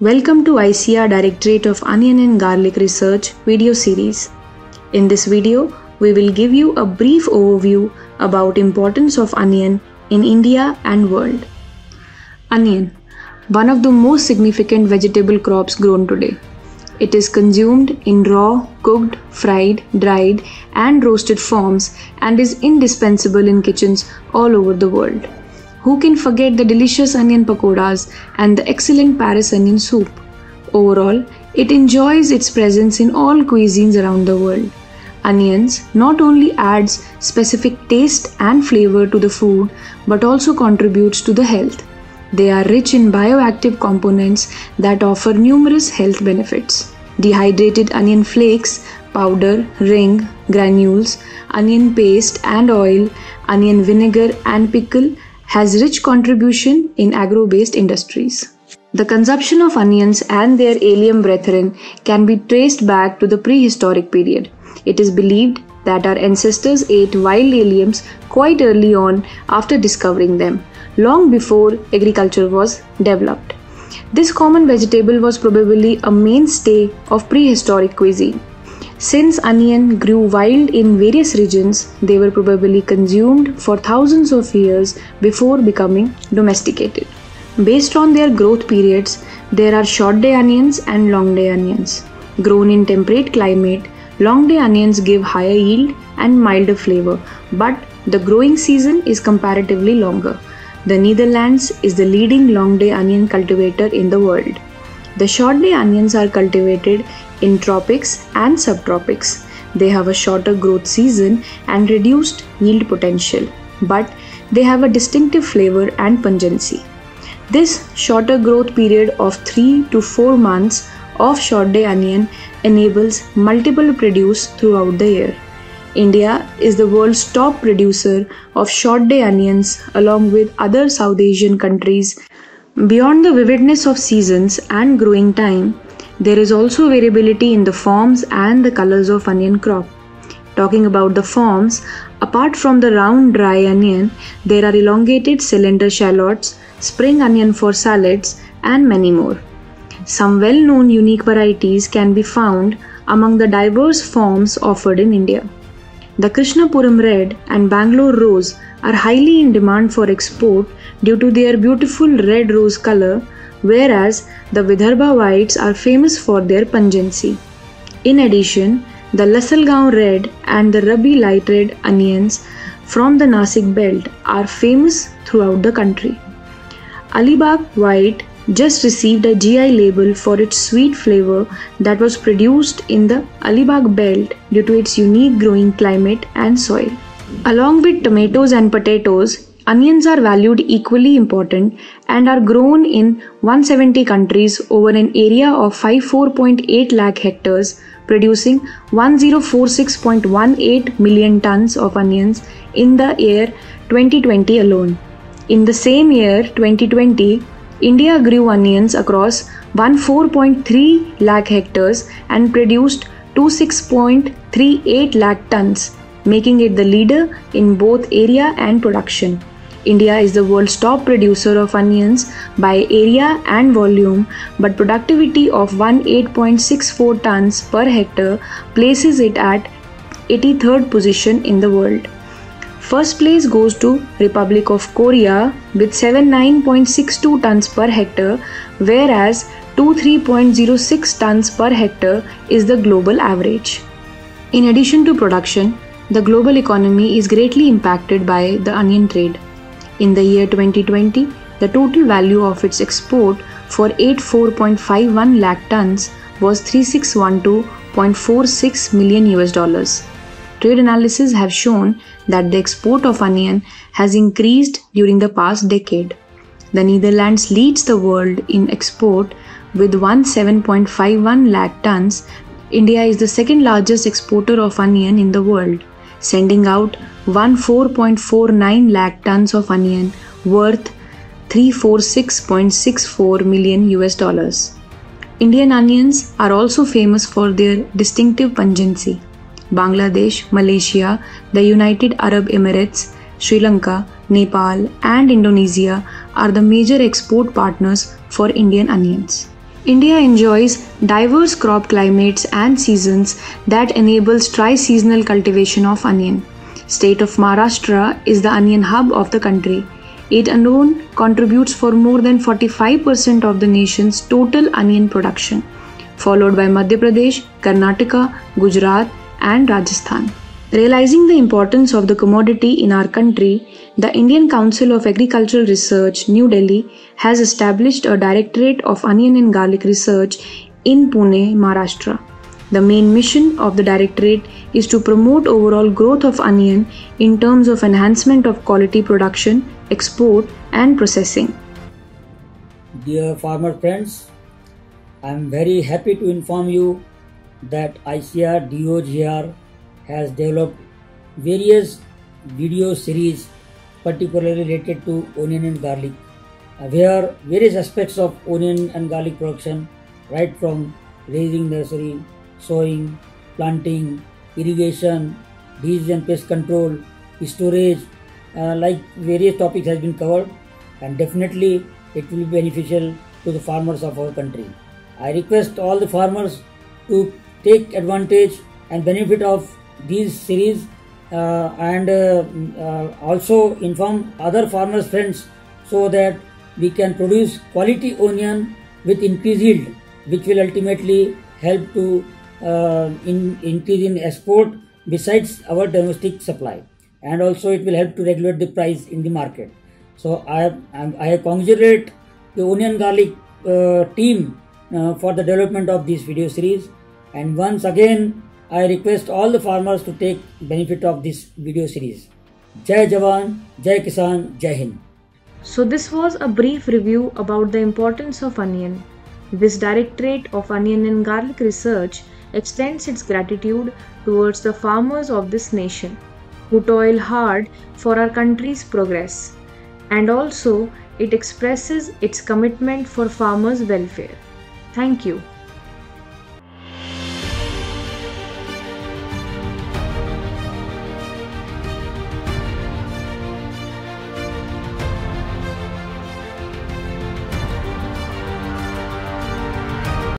Welcome to ICAR Directorate of Onion and Garlic Research video series. In this video, we will give you a brief overview about importance of onion in India and world. Onion, one of the most significant vegetable crops grown today. It is consumed in raw, cooked, fried, dried, and roasted forms and is indispensable in kitchens all over the world. Who can forget the delicious onion pakoras and the excellent Paris onion soup? Overall, it enjoys its presence in all cuisines around the world. Onions not only adds specific taste and flavor to the food but also contributes to the health. They are rich in bioactive components that offer numerous health benefits. Dehydrated onion flakes, powder, ring, granules, onion paste and oil, onion vinegar and pickle has rich contribution in agro-based industries. The consumption of onions and their allium brethren can be traced back to the prehistoric period. It is believed that our ancestors ate wild alliums quite early on after discovering them, long before agriculture was developed. This common vegetable was probably a mainstay of prehistoric cuisine. Since onion grew wild in various regions, they were probably consumed for thousands of years before becoming domesticated. Based on their growth periods, there are short day onions and long day onions. Grown in temperate climate, long day onions give higher yield and milder flavor, but the growing season is comparatively longer. The Netherlands is the leading long day onion cultivator in the world. The short day onions are cultivated in tropics and subtropics. They have a shorter growth season and reduced yield potential, but they have a distinctive flavor and pungency. This shorter growth period of 3 to 4 months of short day onion enables multiple produce throughout the year. India is the world's top producer of short day onions along with other South Asian countries. Beyond the vividness of seasons and growing time, there is also variability in the forms and the colors of onion crop. Talking about the forms, apart from the round dry onion, there are elongated cylinder shallots, spring onion for salads, and many more. Some well known unique varieties can be found among the diverse forms offered in India. The Krishnapuram red and Bangalore rose are highly in demand for export due to their beautiful red rose color whereas the Vidarbha whites are famous for their pungency. In addition, the Lasalgaon red and the Rabi light red onions from the Nasik belt are famous throughout the country. Alibag white just received a GI label for its sweet flavor that was produced in the Alibag belt due to its unique growing climate and soil. Along with tomatoes and potatoes, Onions are valued equally important and are grown in 170 countries over an area of 54.8 lakh hectares, producing 1046.18 million tons of onions in the year 2020 alone. In the same year, 2020, India grew onions across 14.3 lakh hectares and produced 26.38 lakh tons, making it the leader in both area and production. India is the world's top producer of onions by area and volume, but productivity of 18.64 tons per hectare places it at 83rd position in the world. First place goes to Republic of Korea with 79.62 tons per hectare whereas 23.06 tons per hectare is the global average. In addition to production, the global economy is greatly impacted by the onion trade. In the year 2020, the total value of its export for 84.51 lakh tons was 3612.46 million US dollars. Trade analysis have shown that the export of onion has increased during the past decade. The Netherlands leads the world in export with 17.51 lakh tons. India is the second largest exporter of onion in the world sending out 14.49 lakh tons of onion worth 346.64 million US dollars. Indian onions are also famous for their distinctive pungency. Bangladesh, Malaysia, the United Arab Emirates, Sri Lanka, Nepal, and Indonesia are the major export partners for Indian onions. India enjoys diverse crop climates and seasons that enables tri-seasonal cultivation of onion. State of Maharashtra is the onion hub of the country. It alone contributes for more than 45% of the nation's total onion production, followed by Madhya Pradesh, Karnataka, Gujarat, and Rajasthan. Realizing the importance of the commodity in our country, the Indian Council of Agricultural Research, New Delhi, has established a Directorate of Onion and Garlic Research in Pune, Maharashtra. The main mission of the Directorate is to promote overall growth of onion in terms of enhancement of quality production, export, and processing. Dear farmer friends, I am very happy to inform you that ICAR DOGR has developed various video series particularly related to onion and garlic uh, where various aspects of onion and garlic production right from raising nursery sowing planting irrigation disease and pest control storage uh, like various topics has been covered and definitely it will be beneficial to the farmers of our country. I request all the farmers to take advantage and benefit of these series uh, and uh, uh, also inform other farmers friends so that we can produce quality onion with increased yield which will ultimately help to uh, in increase in export besides our domestic supply. And also it will help to regulate the price in the market. So i i congratulate the onion garlic uh, team uh, for the development of this video series. And once again I request all the farmers to take benefit of this video series. Jai Jawan, Jai Kisan, Jai Hind. So this was a brief review about the importance of onion. This Directorate of Onion and Garlic Research extends its gratitude towards the farmers of this nation who toil hard for our country's progress and also it expresses its commitment for farmers' welfare. Thank you.